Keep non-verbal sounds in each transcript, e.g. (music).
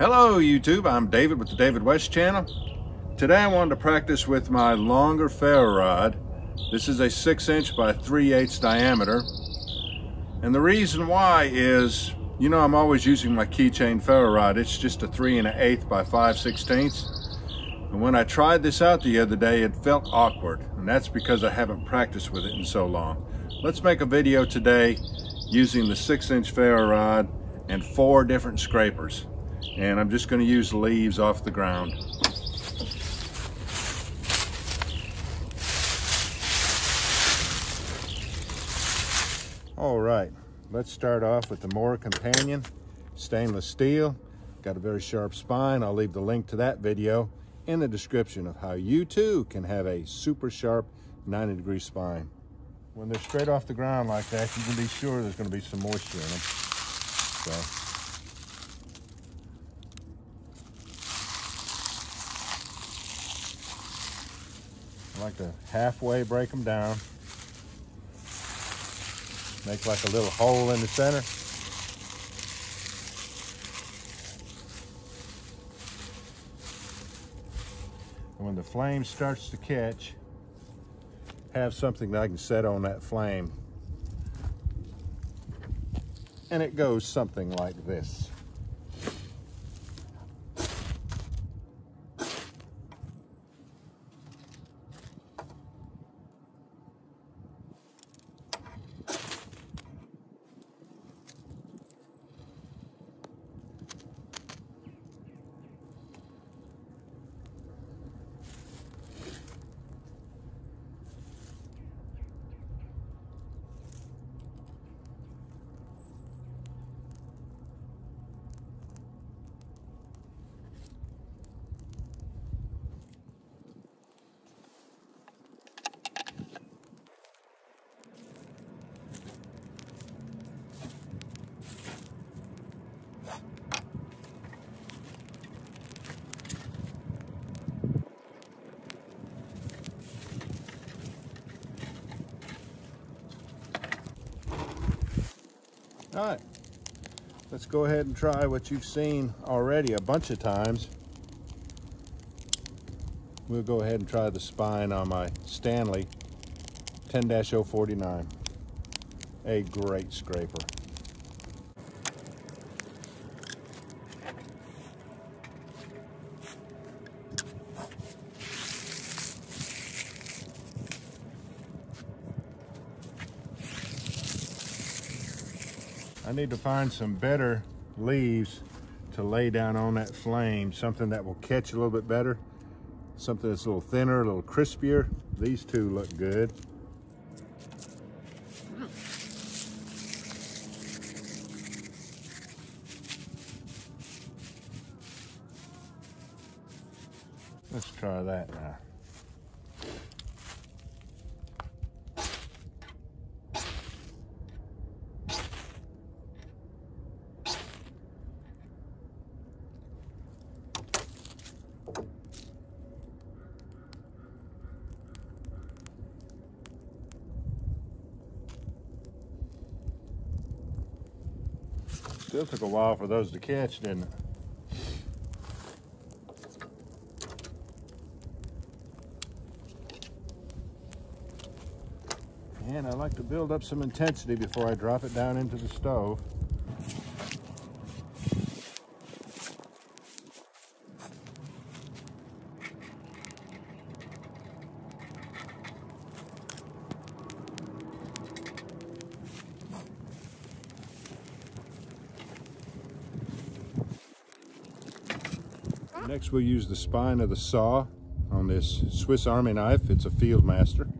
Hello YouTube, I'm David with the David West channel. Today I wanted to practice with my longer ferro rod. This is a 6 inch by 3 8 diameter. And the reason why is, you know I'm always using my keychain ferro rod. It's just a 3 and an 8 by 5 16ths. And when I tried this out the other day, it felt awkward. And that's because I haven't practiced with it in so long. Let's make a video today using the 6 inch ferro rod and four different scrapers and I'm just going to use leaves off the ground. All right, let's start off with the Mora Companion stainless steel. Got a very sharp spine. I'll leave the link to that video in the description of how you too can have a super sharp 90 degree spine. When they're straight off the ground like that, you can be sure there's going to be some moisture in them. So like to halfway break them down. Make like a little hole in the center. And when the flame starts to catch, have something that I can set on that flame. And it goes something like this. Right, let's go ahead and try what you've seen already a bunch of times. We'll go ahead and try the spine on my Stanley 10-049. A great scraper. I need to find some better leaves to lay down on that flame, something that will catch a little bit better, something that's a little thinner, a little crispier. These two look good. Let's try that now. Still took a while for those to catch, didn't it? And I like to build up some intensity before I drop it down into the stove. Next we'll use the spine of the saw on this Swiss Army knife. It's a Fieldmaster.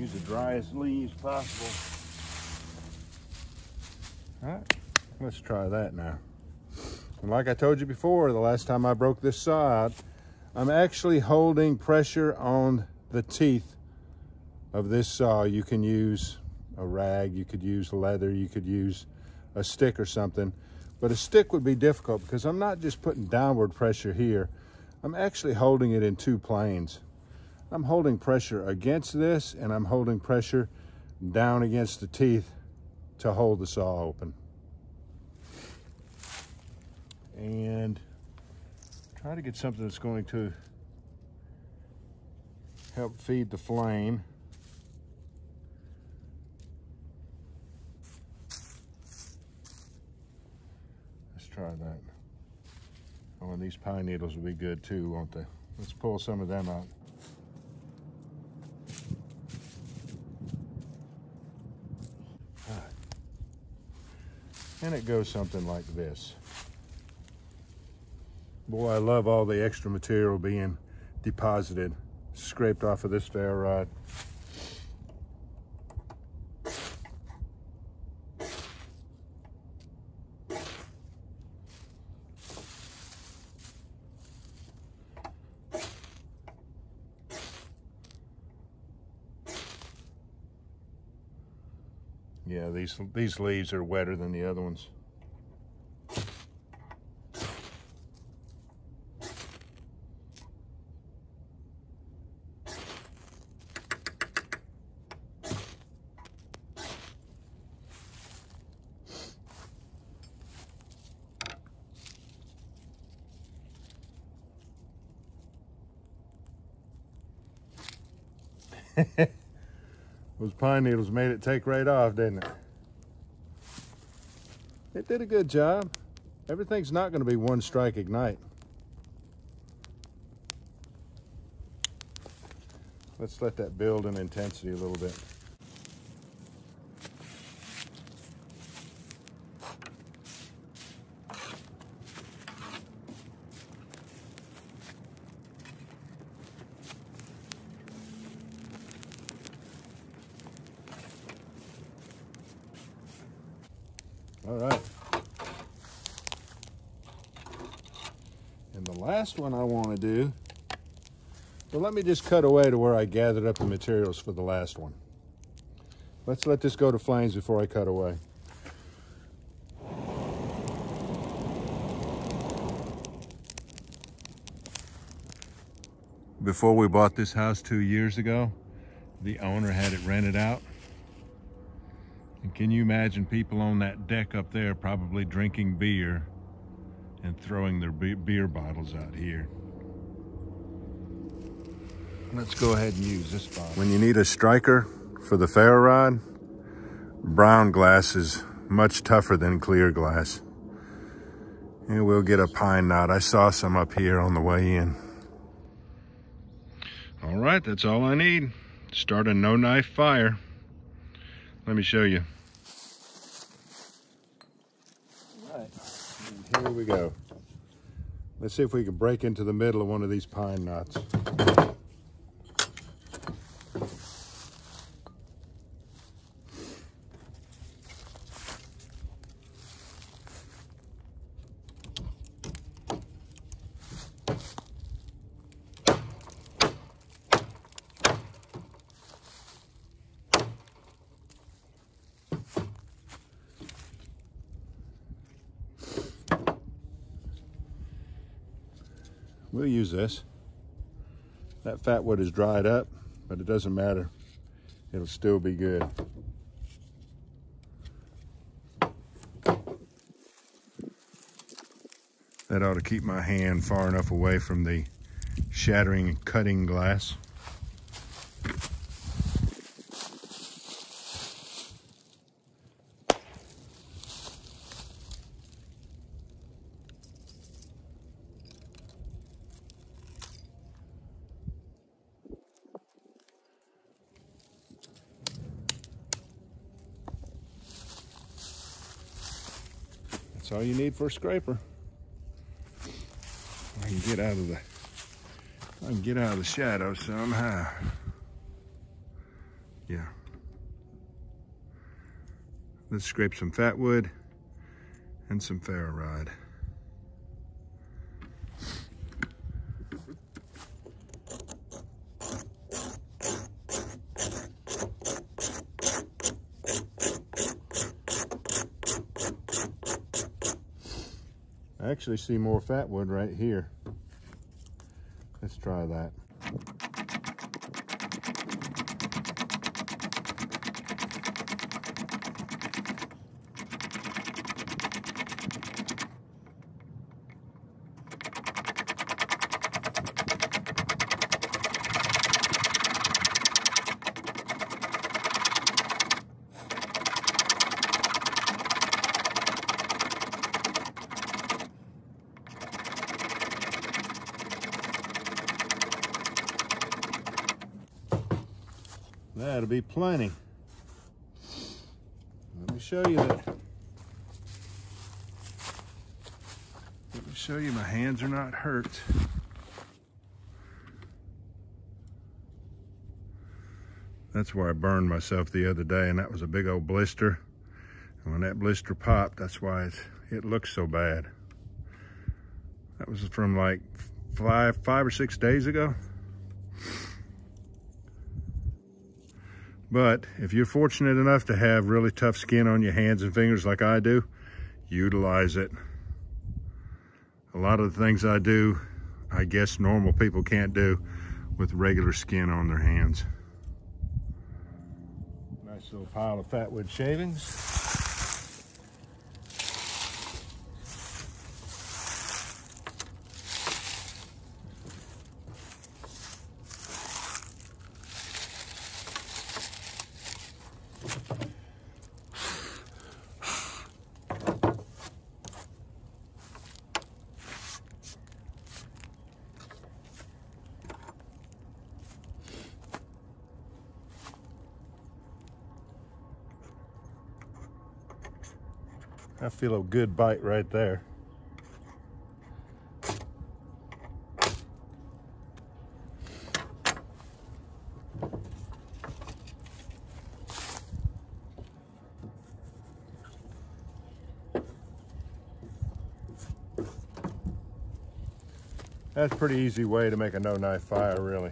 use the driest leaves possible. Let's try that now. And like I told you before, the last time I broke this saw out, I'm actually holding pressure on the teeth of this saw. You can use a rag, you could use leather, you could use a stick or something. But a stick would be difficult because I'm not just putting downward pressure here. I'm actually holding it in two planes. I'm holding pressure against this and I'm holding pressure down against the teeth to hold the saw open. And try to get something that's going to help feed the flame. Let's try that. Oh, and these pine needles will be good too, won't they? Let's pull some of them out. And it goes something like this. Boy, I love all the extra material being deposited, scraped off of this ferro rod. Yeah, these, these leaves are wetter than the other ones. (laughs) Those pine needles made it take right off, didn't it? It did a good job. Everything's not going to be one strike ignite. Let's let that build in intensity a little bit. All right. And the last one I want to do, well, let me just cut away to where I gathered up the materials for the last one. Let's let this go to flames before I cut away. Before we bought this house two years ago, the owner had it rented out and can you imagine people on that deck up there probably drinking beer and throwing their beer bottles out here? Let's go ahead and use this bottle. When you need a striker for the ferro rod, brown glass is much tougher than clear glass. And we'll get a pine knot. I saw some up here on the way in. All right, that's all I need. Start a no knife fire. Let me show you. All right, and here we go. Let's see if we can break into the middle of one of these pine knots. We'll use this. That fat wood is dried up, but it doesn't matter. It'll still be good. That ought to keep my hand far enough away from the shattering cutting glass. All you need for a scraper. I can get out of the I can get out of the shadow somehow. Yeah. Let's scrape some fat wood and some ferro rod. I actually see more fat wood right here. Let's try that. That'll be plenty. Let me show you that. Let me show you my hands are not hurt. That's where I burned myself the other day and that was a big old blister. And when that blister popped, that's why it looks so bad. That was from like five, five or six days ago. But if you're fortunate enough to have really tough skin on your hands and fingers like I do, utilize it. A lot of the things I do, I guess normal people can't do with regular skin on their hands. Nice little pile of fatwood shavings. I feel a good bite right there. That's pretty easy way to make a no knife fire, really.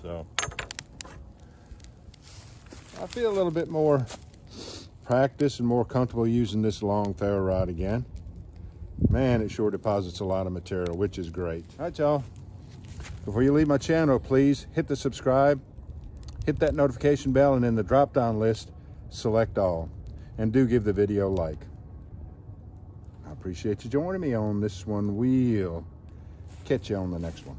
So, I feel a little bit more practice and more comfortable using this long ferro rod again. Man, it sure deposits a lot of material, which is great. All right, y'all. Before you leave my channel, please hit the subscribe, hit that notification bell, and in the drop-down list, select all. And do give the video a like. I appreciate you joining me on this one. We'll catch you on the next one.